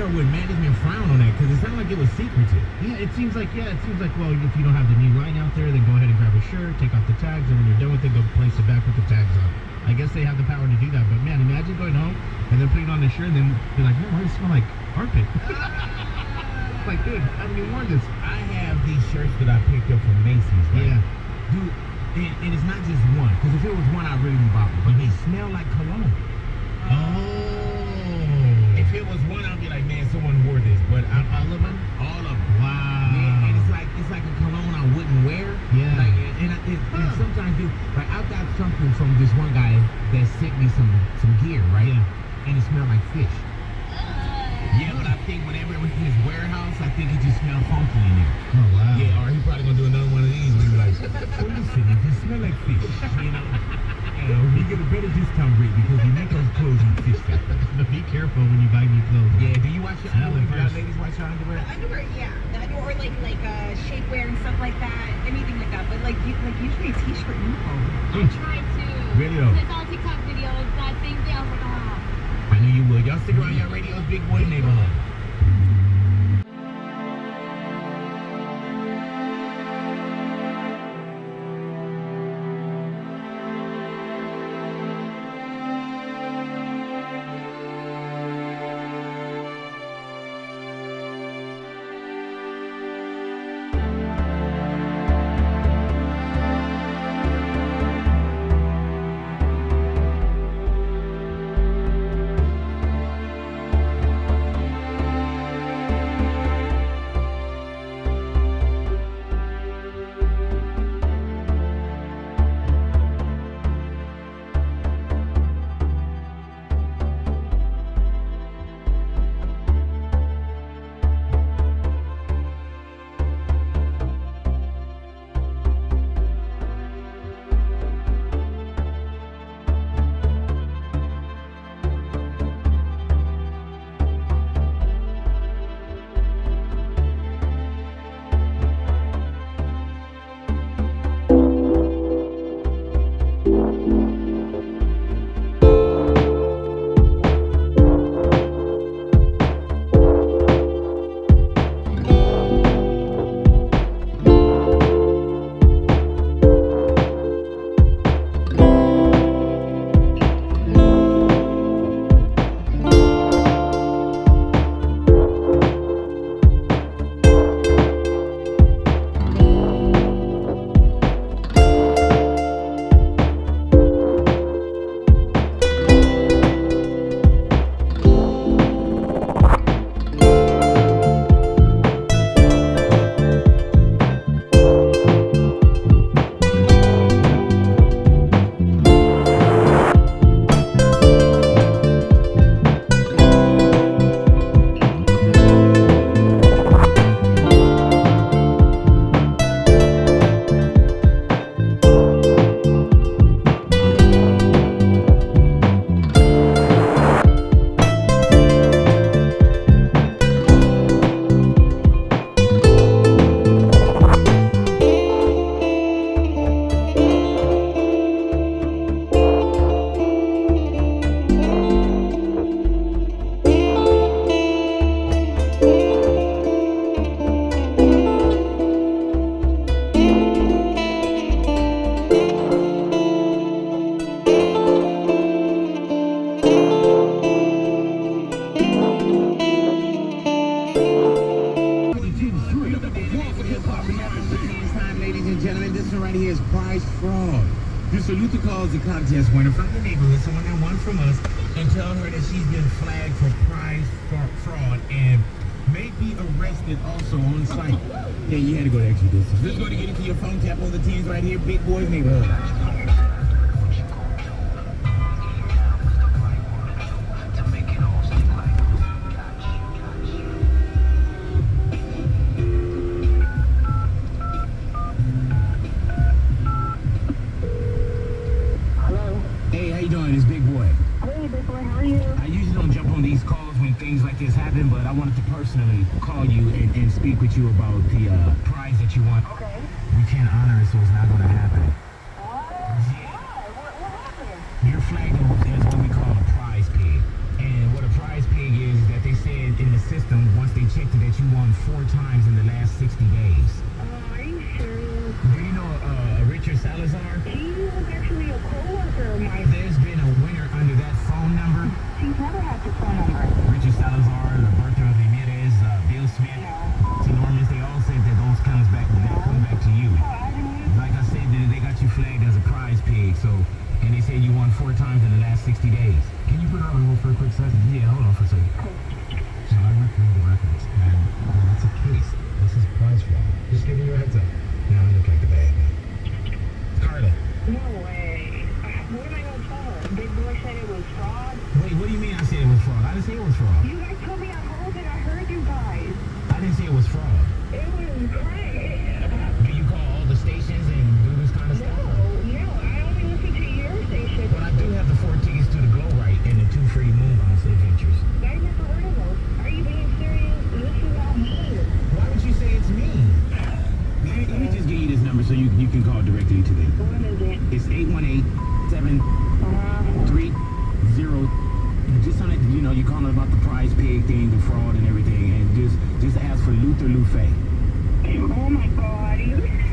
or would management frown on that? Because it sounded like it was secretive. Yeah, it seems like yeah, it seems like well, if you don't have the new line out there, then go ahead and grab a shirt, take off the tags, and when you're done with it, go place it back with the tags on. I guess they have the power to do that, but man, imagine going home and then putting on the shirt, and then you're like, man, why does it smell like armpit? like, dude, I haven't even worn this. I have these shirts that I picked up from Macy's. Right? Yeah. Dude, and, and it's not just one. Because if it was one, I really would bought it. But they smell like cologne. If it was one, I'd be like, man, someone wore this. But I, all of them? all of them. Wow. Yeah, and it's like it's like a cologne I wouldn't wear. Yeah. Like, and, and, I- and, and sometimes, dude, like I got something from this one guy that sent me some some gear, right? Yeah. And it smelled like fish. Yeah, but I think whenever it was in his warehouse, I think it just smelled funky in there. Oh wow. Yeah, or he probably gonna do another one of these where you like, well, listen, if you smell like fish, you know, you know, we get a better discount rate because we make our clothes in fish. But be careful when you buy new clothes. Yeah, do you wash your Smell underwear? Do y'all first. ladies wash your underwear? Underwear, yeah. The underwear, or like like uh, shapewear and stuff like that. Anything like that. But like you, like usually a t-shirt, no. I tried to. Really though? Since all TikTok videos, that same thing, I was like, oh. I knew you would. Y'all stick around your radios, big boy neighborhood. Salute the cause the contest winner from the neighborhood, someone that won from us, and tell her that she's been flagged for prize fra- fraud and may be arrested also on site. Yeah, you had to go the extra distance. Let's go to get into your phone, tap on the teens right here, Big Boys Neighborhood. On these calls when things like this happen, but I wanted to personally call you and, and speak with you about the uh, prize that you won. Okay. We can't honor it, so it's not going to happen. What? Why? What, what happened? You're flagged as what we call a prize pig. And what a prize pig is, is that they said in the system once they checked it that you won four times in the last 60 days. Uh, are you serious? Do you know uh, Richard Salazar? He was actually a coworker of mine. There's been a winner under that phone number. He's never had the phone number. Richard Salazar, Roberto Ramirez, uh, Bill Smith, No. T. Norman's, they all said that those comes back, that come back to you. Like I said, they, they got you flagged as a prize pig, so, and they said you won four times in the last 60 days. Can you put on hold for a quick second? Yeah, hold on for a second. So I went through the records, and uh, it's a case. This is prize fraud. Just giving you a heads up. Now I look like the bad guy. Carla, No way. What am I going to tell her? Big boy said it was fraud. wait, what do you mean I said it was fraud? I didn't say it was fraud. You guys told me on hold and I heard you guys. I didn't say it was fraud. It was great. Do you call all the stations and do this kind of No, stuff? no, I only listen to your station. But I do have the four tickets to the Glow Right and the two free Moonbounce adventures. I never heard of those. Are you being serious? This is not me. Why would you say it's me? Let me, let me just give you this number so you, you can call directly to them. What is it? It's 818 730. Uh-huh. Just on it, you know, you're calling about the prize pig thing, the fraud and everything, and just just ask for Luther Lufe. Oh my god.